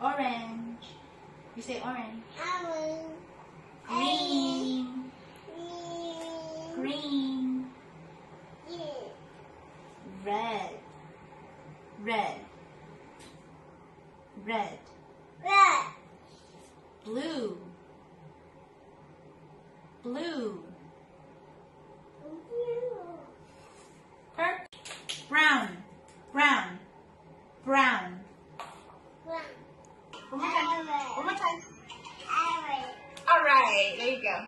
Orange. You say orange. Orange. Green. Green. Green. Green. Red. Red. Red. Red. Blue. Blue. There you go.